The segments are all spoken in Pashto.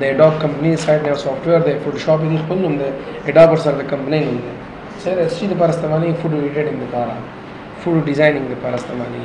د اډوب کمپنی سایت نه سافټ ویر دی فوټوشاپ یې خپل نوم دی اډوب پر سره د کمپنی نوم دی سره اس سی لپاره استعمالي فوټو ایډیټینګ لپاره فوټو ډیزاینینګ لپاره استعمالي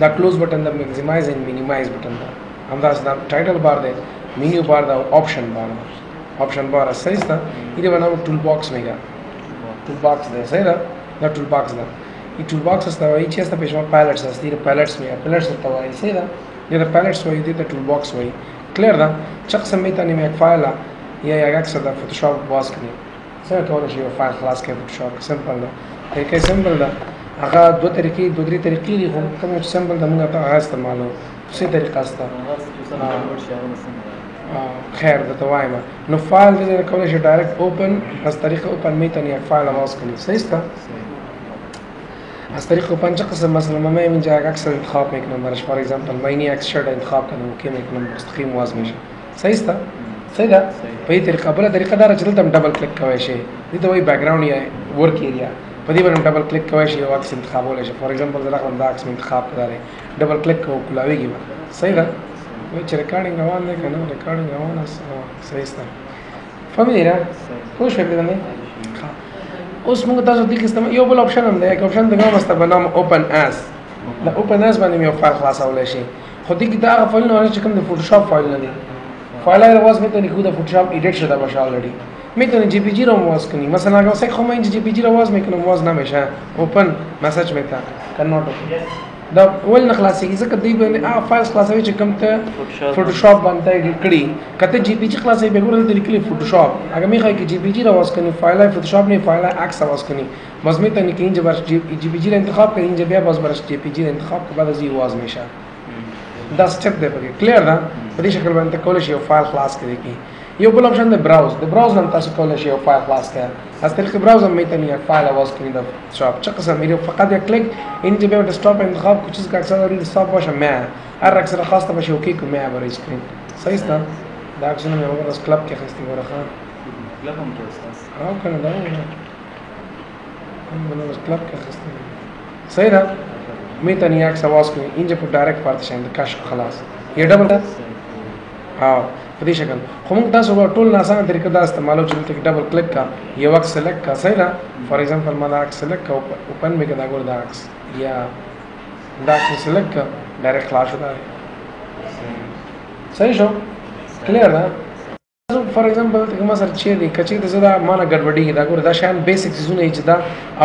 دا کلوز بټن د میکسیمایز اینڈ مینیمایز بټن دا همداس دا ټایټل بار دی مینیو بار دا آپشن بار دا آپشن بار سایز دا دې باندې نو ټول باکس نه دا ټول باکس دی سره دا ټول باکس دا ای ټول باکس استوي چې ستاسو په شما پالټس استي پالټس مې پالټس استوي سره دې پالټس وایي دې ټول باکس وایي کلیر ده چه قسم میتونیم یک فایل یا یک عکس در فوتوشاپ باز کنیم څنګه کولای شو یو فایل خلاص کړو فوتوشاپ سمپل ده طریقې سمپل ده هغه دوه طریقې دوه درې طریقې دي خو کوم چې سمپل ده موږ ته هغه استعمالو څه طریقه سته خیر د توایم نو فایل د کولای شي ډایرکټ اوپن از طریقه اوپن میتن یا فایل واس کړي صحیح سته از طریق پنجه قسم مثلا من میام اینجا یک اکثر انتخاب میکنم برش فار ایگزامپل من این اکس شرط انتخاب کردم اوکی میکنم مستقیم واز میشه صحیح است صحیح ده په دې طریقه بل طریقه دا چې دلته ډبل کلیک کوی شي دې ته وایي بیک ګراوند یا ورک ایریا په دې باندې ډبل کلیک کوی شي او عکس انتخابولی شي فار ایگزامپل زه راغلم دا عکس مې انتخاب کړی دی ډبل کلیک کوم کولاویږي به صحیح ده چې ریکارډینګ روان دی که نه ریکارډینګ روان صحیح سته فهمې دی نه پوه شوې پرې باندې اوس موږ تاسو دې کیسه یو بل اپشن هم دی یو اپشن د کوم استاد نام اوپن اس د اوپن اس باندې یو فایل خلاصول شي خو دې کې دا هغه فایل نه چې کوم د فوټوشاپ فایل نه دی فایل هغه واس مې ته نه کو د فوټوشاپ ایډیټ شته بشه الریډي مې ته جی پی جی را مواز کنی مثلا هغه څه خو مې جی پی جی را واز مې کنه مواز نه مشه اوپن میسج مې تا کنورټ دا ول نه خلاصېږي ځکه دوی به هغه فایلز خلاصوي چې کوم ته فوټوشاپ باندې ایډیټ کړي کته جی پی جی خلاصې به ګورل د لیکلي فوټوشاپ هغه میخه کې جی پی جی راواز کني فایل فوټوشاپ نه فایل عکس راواز کني بس می ته نکین جبر جی پی جی انتخاب کړي چې بیا بس برش جی پی جی انتخاب کړه بعد زی واز میشه دا سټپ دی پکې کلیر ده په دې شکل باندې کول شي فایل خلاص کړي کی یو بل آپشن د براوز د براوز نام تاسو کولای شئ یو فایل خلاص کړئ از طریق براوز هم میتونی یک فایل آواز کنی در شاپ چه قسم میره فقط یک کلیک اینجا بیا دسکتاپ انتخاب کو چیز که اکثر دارین دسکتاپ باشه مه هر اکثر خاص تا باشه اوکی کو مه برای اسکرین صحیح است دا اکسونه می اول از کلب که خستی بره خان کلب هم که است راو کنه دا هم از کلب که خستی صحیح ده میتونی یک سواز کنی اینجا پر دایرکت پارتیشن کش خلاص یه ډبل ده او په دې شکل خو موږ تاسو به ټول ناسمه طریقه دا استعمالو چې دلته ډبل کلیک کا یو عکس سلیکټ کا صحیح ده فار ایگزامپل ما دا عکس سلیکټ کا اوپن مې کړه ګور دا عکس یا دا عکس سلیکټ کا ډایرکټ خلاص شو دا صحیح شو کلیر ده تاسو فار ایگزامپل ته کومه سره چې دی کچې د زړه مانه ګډوډي دا ګور دا شان بیسیک سيزونه چې دا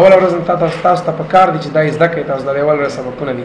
اول ورځ تاسو تاسو ته پکار دي چې دا زده کړئ تاسو دا اول ورځ سبقونه دي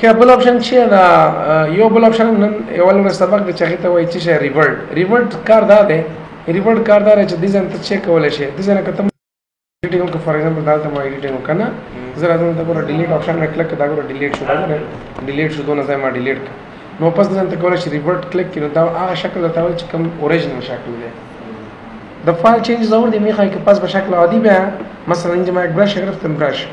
خیر بل اپشن چې دا یو بل اپشن نن یو لور سبق د چغې ته وایي چې ریورټ ریورټ کار دا دی ریورټ کار دا دی چې د ځان ته چیک کولای شي د ځان کته ایډیټینګ کو فار ایگزامپل دا ته ما ایډیټینګ وکنه زه راځم دا ګور ډیلیټ اپشن مې کلک دا ګور ډیلیټ شو دا ګور ډیلیټ شو دونه ځای ما ډیلیټ نو پس ځان ته کولای شي ریورټ کلک کړو دا هغه شکل ته وایي چې کوم اوریجنل شکل دی د فایل چینج زور دی میخه کې پس به شکل عادي بیا مثلا انجام یک برش گرفتم برش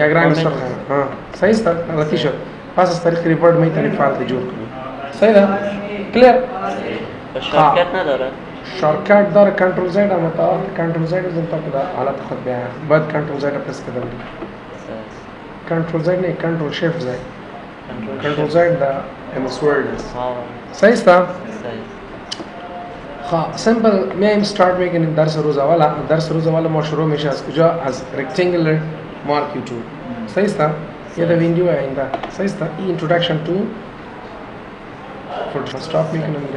یا ګران سر ها صحیح سر غلطی شو پس از طریق ریپورت می تنی فعال ته جوړ کړی صحیح ده کلیر شارکټ نه داره شارکټ دار کنټرول زیډ هم تا کنټرول زیډ زم تا کدا حالت خود بیا بعد کنټرول زیډ پرس کدل کنټرول زیډ نه کنټرول شیفټ زیډ کنټرول زین دا ایم اس ورډ صحیح ستا ها سمپل می ایم سٹارټ میکنگ درس روز اولا درس روز اولا ما شروع میشه از کجا از ریکتانگولر مارک یو 2 صحیح ستا یہ دا وینڈو ہے ایندا صحیح ستا ای انٹروڈکشن ٹو فوٹو سٹاپ میکنگ